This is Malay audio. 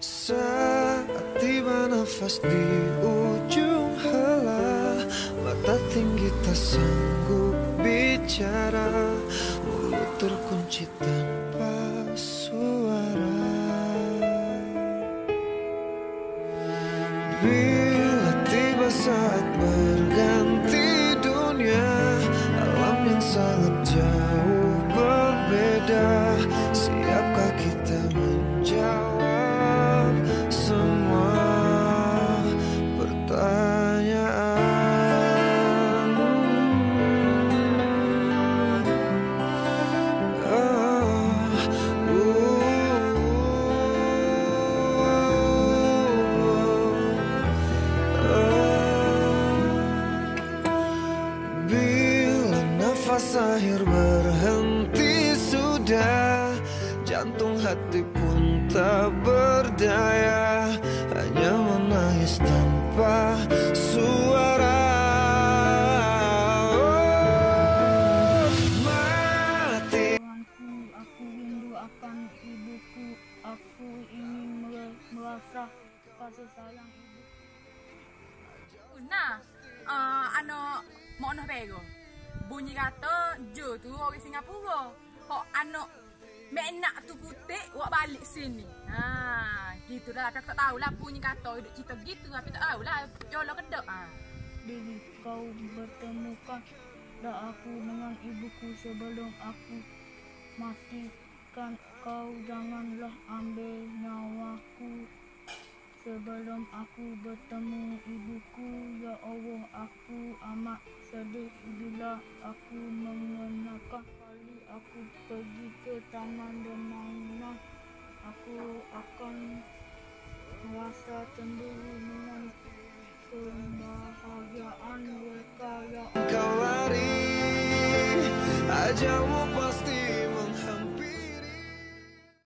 Saat tiba nafas di ujung hala Mata tinggi tak sanggup bicara Mulut terkunci tanpa suara. Bila tiba saat berganti Akhir berhenti sudah Jantung hati pun tak berdaya Hanya menangis tanpa suara Oh, Mati Tuhanku, aku rindu akan ibuku. Aku ingin mer- merasa kasih sayang ibu. Nah, uh, ano mau noh bego. Bunyi kata Jo tu orang Singapura. Kok ano mek nak tu kutik wak balik sini. Ha, gitu dah. Tapi tak tahulah bunyi kata hidup cerita gitu. Tapi tak tahulah jolo kedok. Ha. Dewi, kau bertemukan dah aku dengan ibuku sebelum aku matikan kau janganlah ambil nyawaku sebelum aku bertemu ibuku ya Allah aku amat sedih bila aku mengenakan kali aku pergi ke taman bermain aku akan merasa cemburu dengan kebahagiaan mereka ya Allah. kau lari pasti